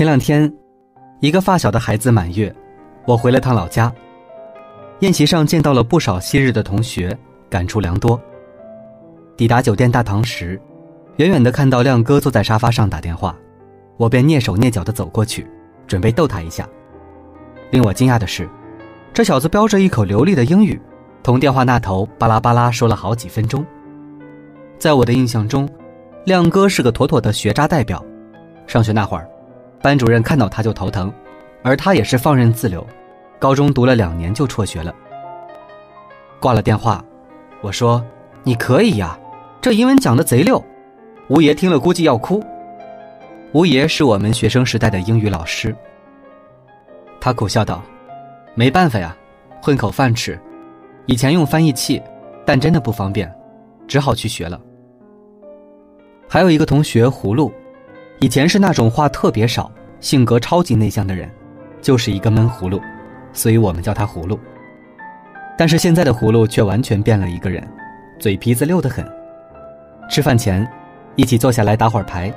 前两天，一个发小的孩子满月，我回了趟老家。宴席上见到了不少昔日的同学，感触良多。抵达酒店大堂时，远远的看到亮哥坐在沙发上打电话，我便蹑手蹑脚的走过去，准备逗他一下。令我惊讶的是，这小子飙着一口流利的英语，同电话那头巴拉巴拉说了好几分钟。在我的印象中，亮哥是个妥妥的学渣代表。上学那会儿，班主任看到他就头疼，而他也是放任自流，高中读了两年就辍学了。挂了电话，我说：“你可以呀，这英文讲的贼溜。”吴爷听了估计要哭。吴爷是我们学生时代的英语老师。他苦笑道：“没办法呀，混口饭吃。以前用翻译器，但真的不方便，只好去学了。”还有一个同学葫芦，以前是那种话特别少、性格超级内向的人，就是一个闷葫芦，所以我们叫他葫芦。但是现在的葫芦却完全变了一个人，嘴皮子溜得很。吃饭前，一起坐下来打会儿牌，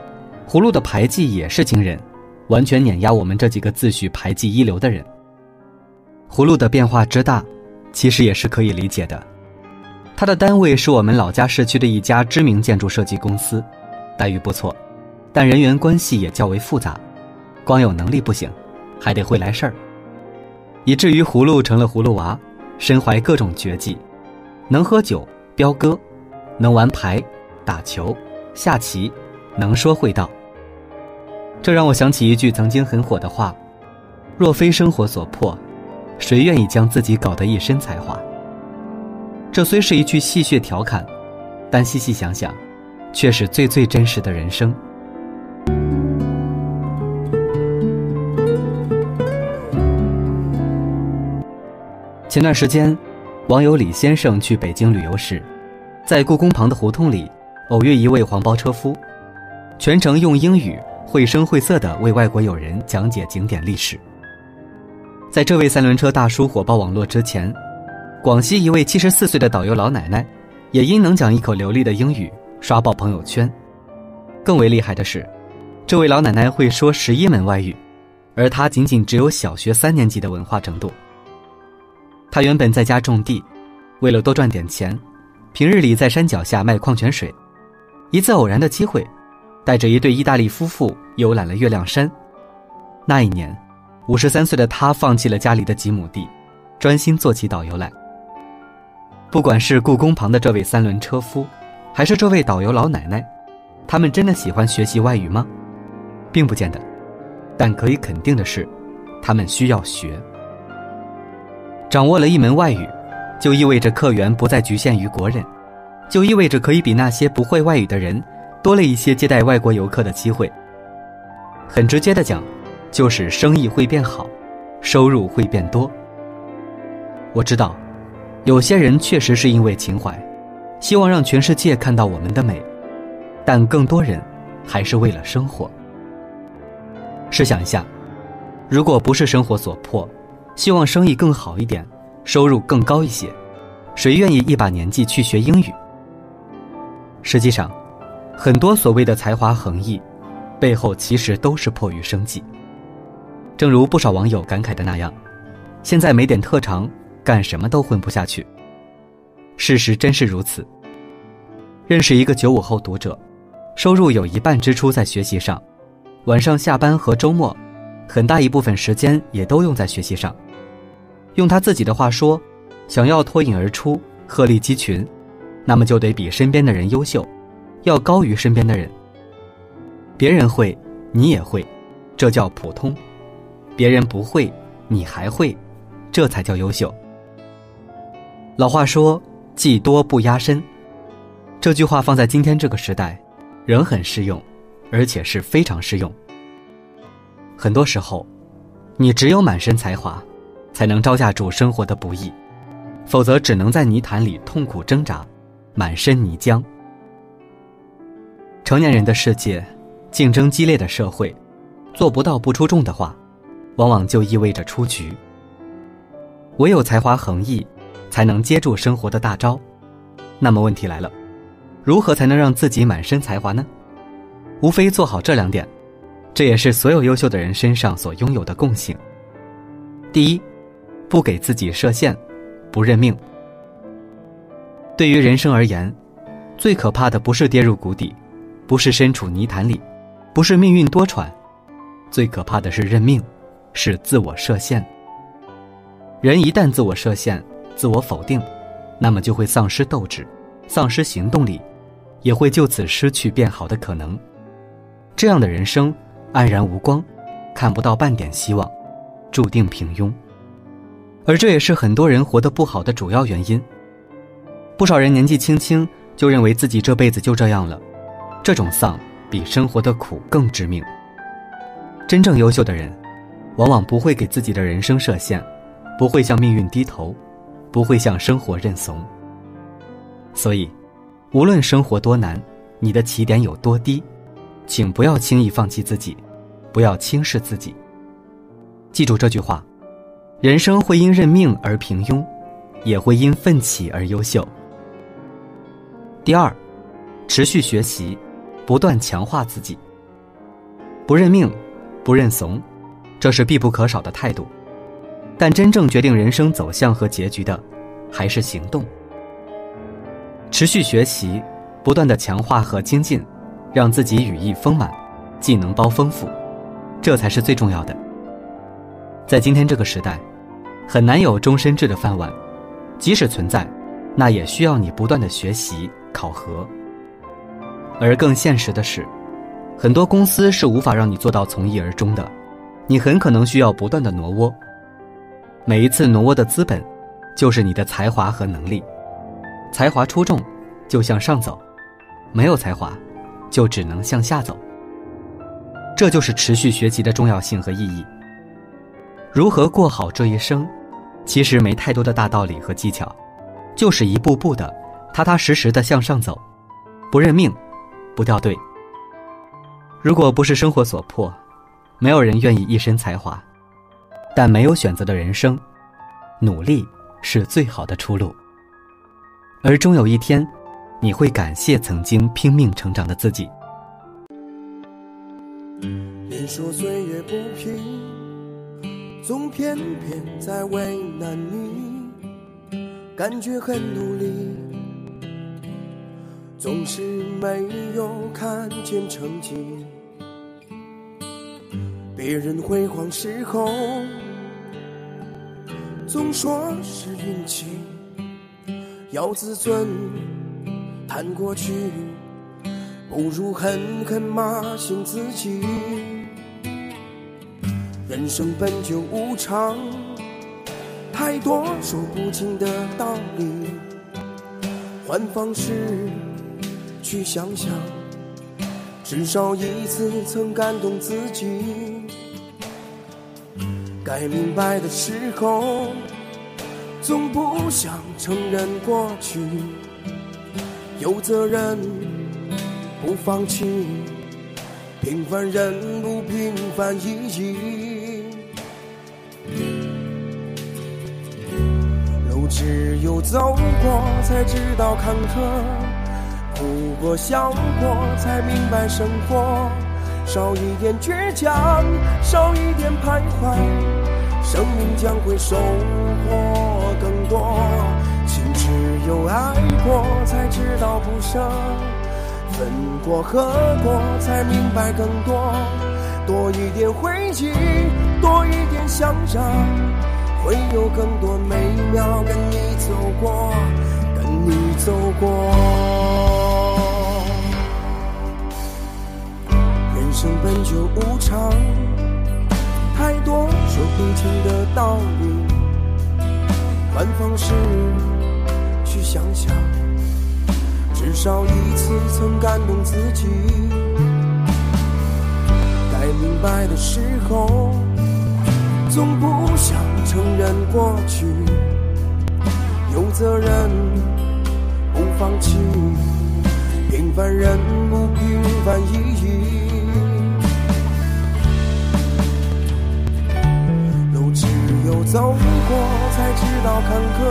葫芦的牌技也是惊人。完全碾压我们这几个自诩牌技一流的人。葫芦的变化之大，其实也是可以理解的。他的单位是我们老家市区的一家知名建筑设计公司，待遇不错，但人员关系也较为复杂，光有能力不行，还得会来事儿。以至于葫芦成了葫芦娃，身怀各种绝技，能喝酒、飙歌，能玩牌、打球、下棋，能说会道。这让我想起一句曾经很火的话：“若非生活所迫，谁愿意将自己搞得一身才华？”这虽是一句戏谑调侃，但细细想想，却是最最真实的人生。前段时间，网友李先生去北京旅游时，在故宫旁的胡同里偶遇一位黄包车夫，全程用英语。绘声绘色地为外国友人讲解景点历史。在这位三轮车大叔火爆网络之前，广西一位七十四岁的导游老奶奶，也因能讲一口流利的英语刷爆朋友圈。更为厉害的是，这位老奶奶会说十一门外语，而她仅仅只有小学三年级的文化程度。她原本在家种地，为了多赚点钱，平日里在山脚下卖矿泉水。一次偶然的机会。带着一对意大利夫妇游览了月亮山。那一年，五十三岁的她放弃了家里的几亩地，专心做起导游来。不管是故宫旁的这位三轮车夫，还是这位导游老奶奶，他们真的喜欢学习外语吗？并不见得。但可以肯定的是，他们需要学。掌握了一门外语，就意味着客源不再局限于国人，就意味着可以比那些不会外语的人。多了一些接待外国游客的机会。很直接的讲，就是生意会变好，收入会变多。我知道，有些人确实是因为情怀，希望让全世界看到我们的美，但更多人还是为了生活。试想一下，如果不是生活所迫，希望生意更好一点，收入更高一些，谁愿意一把年纪去学英语？实际上。很多所谓的才华横溢，背后其实都是迫于生计。正如不少网友感慨的那样，现在没点特长，干什么都混不下去。事实真是如此。认识一个九五后读者，收入有一半支出在学习上，晚上下班和周末，很大一部分时间也都用在学习上。用他自己的话说，想要脱颖而出、鹤立鸡群，那么就得比身边的人优秀。要高于身边的人。别人会，你也会，这叫普通；别人不会，你还会，这才叫优秀。老话说“技多不压身”，这句话放在今天这个时代，仍很适用，而且是非常适用。很多时候，你只有满身才华，才能招架住生活的不易，否则只能在泥潭里痛苦挣扎，满身泥浆。成年人的世界，竞争激烈的社会，做不到不出众的话，往往就意味着出局。唯有才华横溢，才能接住生活的大招。那么问题来了，如何才能让自己满身才华呢？无非做好这两点：这也是所有优秀的人身上所拥有的共性。第一，不给自己设限，不认命。对于人生而言，最可怕的不是跌入谷底，不是身处泥潭里，不是命运多舛，最可怕的是认命，是自我设限。人一旦自我设限、自我否定，那么就会丧失斗志，丧失行动力，也会就此失去变好的可能。这样的人生黯然无光，看不到半点希望，注定平庸。而这也是很多人活得不好的主要原因。不少人年纪轻轻就认为自己这辈子就这样了，这种丧比生活的苦更致命。真正优秀的人，往往不会给自己的人生设限，不会向命运低头，不会向生活认怂。所以，无论生活多难，你的起点有多低，请不要轻易放弃自己，不要轻视自己。记住这句话：人生会因认命而平庸，也会因奋起而优秀。第二，持续学习，不断强化自己。不认命，不认怂，这是必不可少的态度。但真正决定人生走向和结局的，还是行动。持续学习，不断的强化和精进，让自己羽翼丰满，技能包丰富，这才是最重要的。在今天这个时代，很难有终身制的饭碗，即使存在，那也需要你不断的学习。考核，而更现实的是，很多公司是无法让你做到从一而终的，你很可能需要不断的挪窝。每一次挪窝的资本，就是你的才华和能力。才华出众，就向上走；没有才华，就只能向下走。这就是持续学习的重要性和意义。如何过好这一生，其实没太多的大道理和技巧，就是一步步的。踏踏实实的向上走，不认命，不掉队。如果不是生活所迫，没有人愿意一身才华。但没有选择的人生，努力是最好的出路。而终有一天，你会感谢曾经拼命成长的自己。别说岁月不平，总偏偏在为难你，感觉很努力。总是没有看见成绩，别人辉煌时候总说是运气，要自尊谈过去，不如狠狠骂醒自己。人生本就无常，太多说不清的道理，换方式。去想想，至少一次曾感动自己。该明白的时候，总不想承认过去。有责任不放弃，平凡人不平凡意义。路只有走过，才知道坎坷。哭过笑过，才明白生活少一点倔强，少一点徘徊，生命将会收获更多。心只有爱，知道不舍；分过合过，才明白更多。多一点回忆，多一点想着，会有更多美妙跟你走过，跟你走过。人生本就无常，太多说不清的道理。换方式去想想，至少一次曾感动自己。该明白的时候，总不想承认过去。有责任不放弃，平凡人不平凡意义。路只有走过才知道坎坷，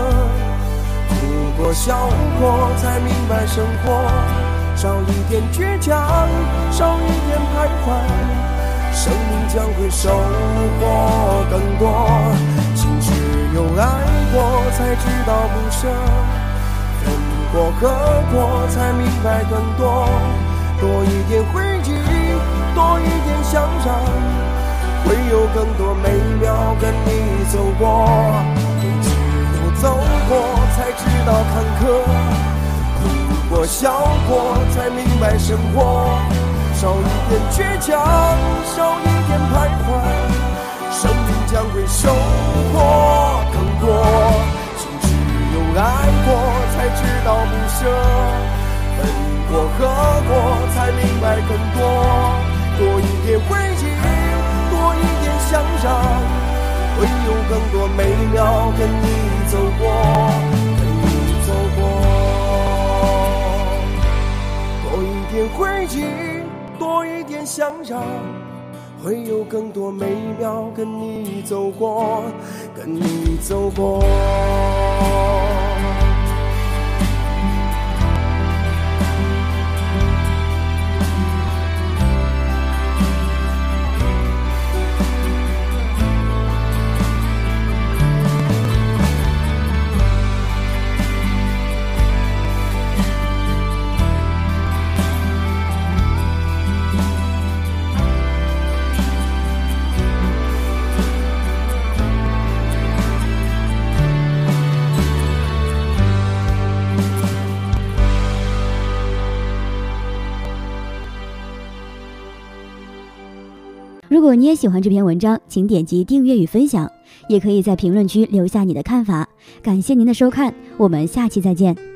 哭过笑过才明白生活。少一点倔强，少一点徘徊，生命将会收获更多。情只有爱过，才知道不舍；分过合过，才明白更多。多一点回忆，多一点相让，会有更多美妙跟你走过。走过，才知道坎坷；哭过笑过，才明白生活。少一点倔强，少一点徘徊，生命将会收获更多。情只有爱过，才知道不舍；分过合过，才明白更多。多一点回更多美妙跟你走过，跟你走过。多一点回忆。多一点想象，会有更多美妙跟你走过，跟你走过。如果你也喜欢这篇文章，请点击订阅与分享，也可以在评论区留下你的看法。感谢您的收看，我们下期再见。